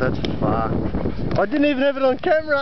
that's far. I didn't even have it on camera.